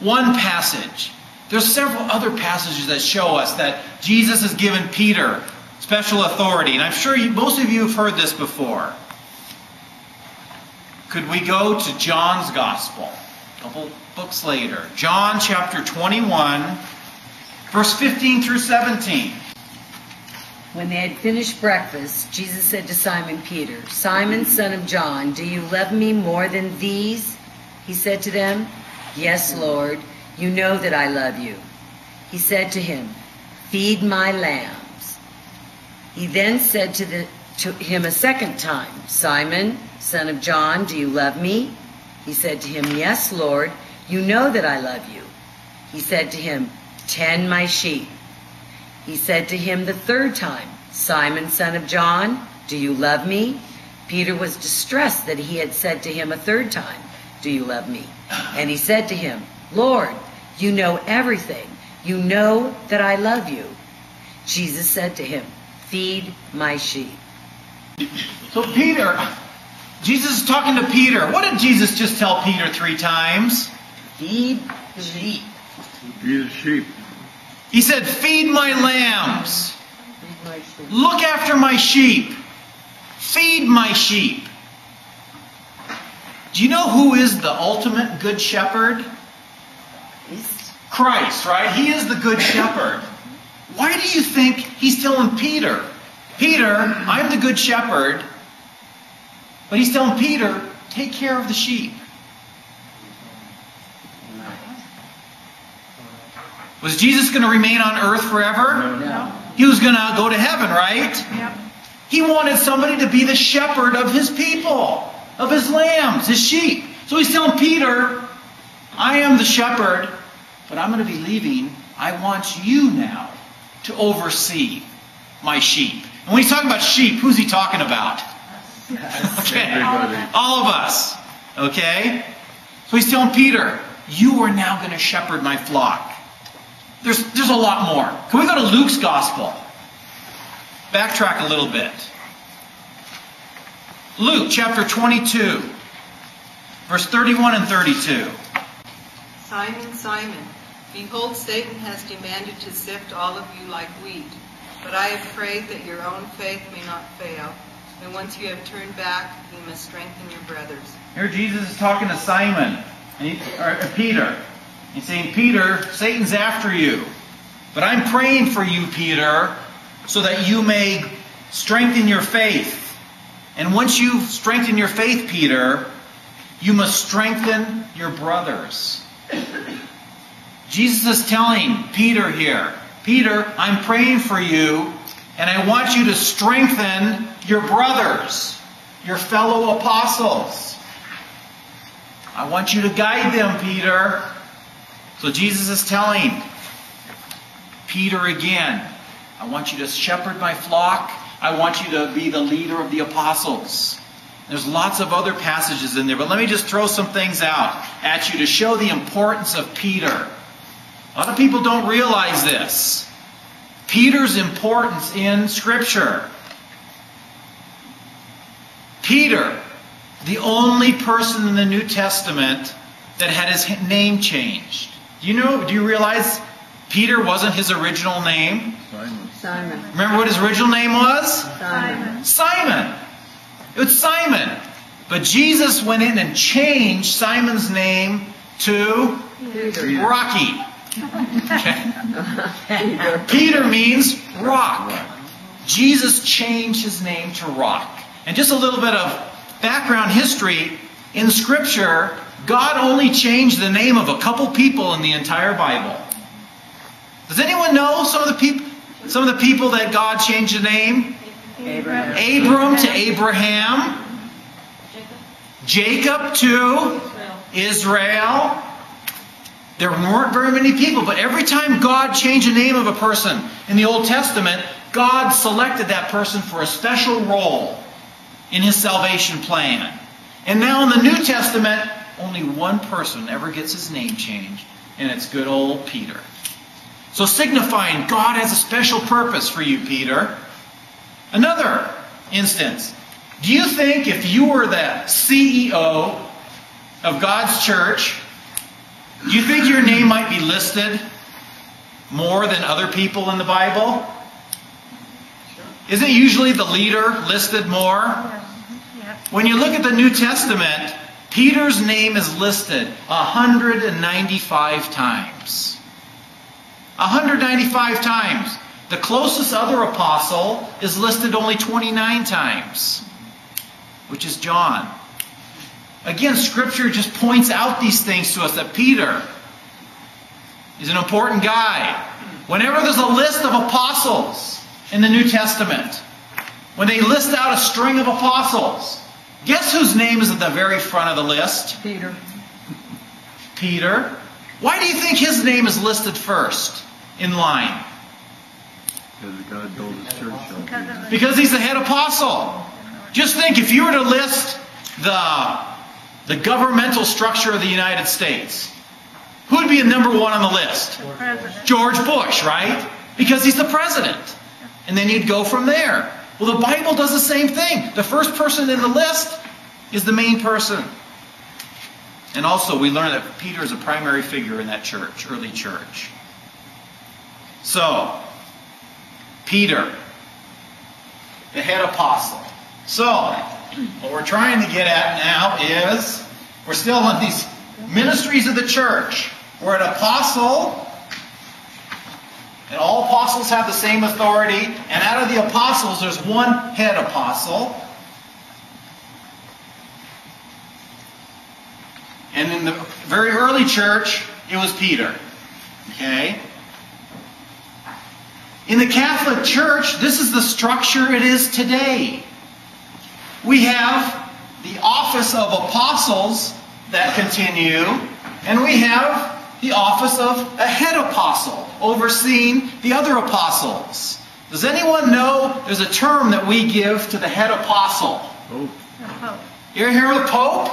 one passage. There's several other passages that show us that Jesus has given Peter special authority. And I'm sure you, most of you have heard this before. Could we go to John's Gospel? A couple books later. John chapter 21, verse 15 through 17. When they had finished breakfast, Jesus said to Simon Peter, Simon, son of John, do you love me more than these? He said to them, Yes, Lord, you know that I love you. He said to him, Feed my lambs. He then said to, the, to him a second time, Simon, son of John, do you love me? He said to him, Yes, Lord, you know that I love you. He said to him, Tend my sheep. He said to him the third time, Simon, son of John, do you love me? Peter was distressed that he had said to him a third time, Do you love me? And he said to him, Lord, you know everything. You know that I love you. Jesus said to him, Feed my sheep. So, Peter, Jesus is talking to Peter. What did Jesus just tell Peter three times? Feed the sheep. Feed the sheep. He said, Feed my lambs. Feed my sheep. Look after my sheep. Feed my sheep. Do you know who is the ultimate good shepherd? Christ, right? He is the good shepherd. Why do you think he's telling Peter, Peter, I'm the good shepherd, but he's telling Peter, take care of the sheep? Was Jesus going to remain on earth forever? No. He was going to go to heaven, right? Yep. He wanted somebody to be the shepherd of his people, of his lambs, his sheep. So he's telling Peter, I am the shepherd, but I'm going to be leaving. I want you now to oversee my sheep. And when he's talking about sheep, who's he talking about? Okay. All of us. Okay? So he's telling Peter, you are now going to shepherd my flock. There's, there's a lot more. Can we go to Luke's gospel? Backtrack a little bit. Luke chapter 22, verse 31 and 32. Simon, Simon, behold, Satan has demanded to sift all of you like wheat. But I have prayed that your own faith may not fail. And once you have turned back, you must strengthen your brothers. Here Jesus is talking to Simon, and he, or uh, Peter. He's saying, Peter, Satan's after you. But I'm praying for you, Peter, so that you may strengthen your faith. And once you've strengthened your faith, Peter, you must strengthen your brothers. Jesus is telling Peter here, Peter, I'm praying for you, and I want you to strengthen your brothers, your fellow apostles. I want you to guide them, Peter. So Jesus is telling Peter again, I want you to shepherd my flock. I want you to be the leader of the apostles. There's lots of other passages in there, but let me just throw some things out at you to show the importance of Peter. A lot of people don't realize this. Peter's importance in Scripture. Peter, the only person in the New Testament that had his name changed. Do you know, do you realize Peter wasn't his original name? Simon. Simon. Remember what his original name was? Simon. Simon. It was Simon. But Jesus went in and changed Simon's name to Peter. Rocky. Okay. Peter means rock. Jesus changed his name to rock. And just a little bit of background history in Scripture, God only changed the name of a couple people in the entire Bible. Does anyone know some of the people some of the people that God changed the name? Abraham. Abram to Abraham, Jacob to Israel. There weren't very many people, but every time God changed the name of a person in the Old Testament, God selected that person for a special role in his salvation plan. And now in the New Testament, only one person ever gets his name changed, and it's good old Peter. So signifying God has a special purpose for you, Peter. Another instance. Do you think if you were the CEO of God's church, Do you think your name might be listed more than other people in the Bible? Isn't usually the leader listed more? When you look at the New Testament, Peter's name is listed 195 times. 195 times. The closest other apostle is listed only 29 times, which is John. Again, Scripture just points out these things to us that Peter is an important guy. Whenever there's a list of apostles in the New Testament, when they list out a string of apostles, guess whose name is at the very front of the list? Peter. Peter. Why do you think his name is listed first in line? Because God told his church. Because he's the head apostle. Just think if you were to list the, the governmental structure of the United States, who would be number one on the list? George Bush, right? Because he's the president. And then you'd go from there. Well, the Bible does the same thing. The first person in the list is the main person. And also, we learn that Peter is a primary figure in that church, early church. So, Peter, the head apostle. So, what we're trying to get at now is we're still on these ministries of the church. We're an apostle, and all apostles have the same authority, and out of the apostles, there's one head apostle. And in the very early church, it was Peter. Okay? In the Catholic Church, this is the structure it is today. We have the office of apostles that continue, and we have the office of a head apostle overseeing the other apostles. Does anyone know there's a term that we give to the head apostle? Oh, You're here with Pope?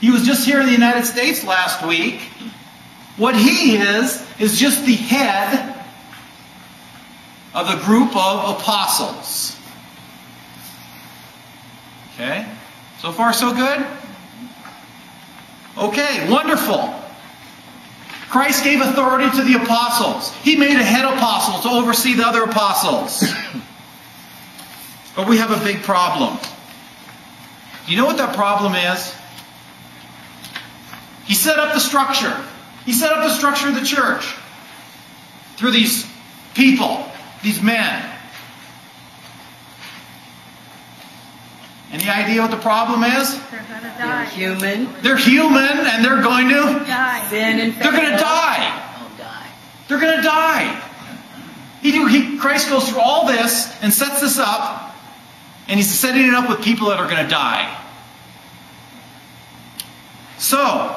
He was just here in the United States last week. What he is, is just the head of the group of apostles. Okay? So far, so good? Okay, wonderful. Christ gave authority to the apostles. He made a head apostle to oversee the other apostles. But we have a big problem. You know what that problem is? He set up the structure. He set up the structure of the church through these people, these men. Any idea what the problem is? They're gonna die. They're human. They're human and they're going to Die. Sin and they're going to die. Die. They're going to die. He, he, Christ goes through all this and sets this up, and he's setting it up with people that are going to die. So,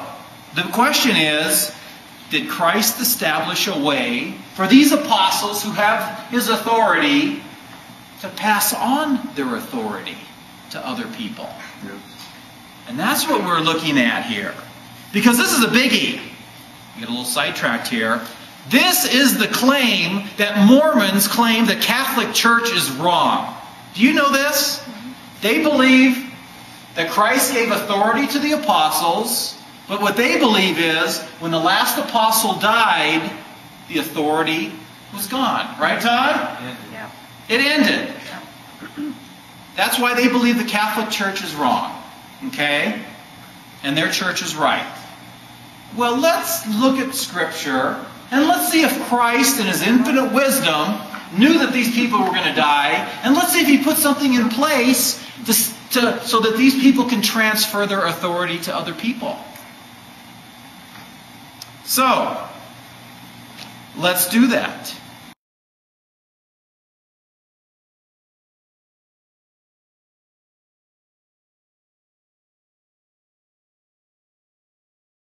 the question is did Christ establish a way for these apostles who have his authority to pass on their authority to other people? And that's what we're looking at here. Because this is a biggie. Get a little sidetracked here. This is the claim that Mormons claim the Catholic Church is wrong. Do you know this? Mm-hmm. They believe that Christ gave authority to the apostles, but what they believe is when the last apostle died, the authority was gone. Right, Todd? Yeah. It ended. That's why they believe the Catholic Church is wrong. Okay? And their church is right. Well, let's look at Scripture and let's see if Christ, in His infinite wisdom, knew that these people were going to die. And let's see if He put something in place to, to, so that these people can transfer their authority to other people. So, let's do that.